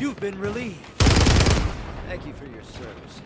You've been relieved. Thank you for your service.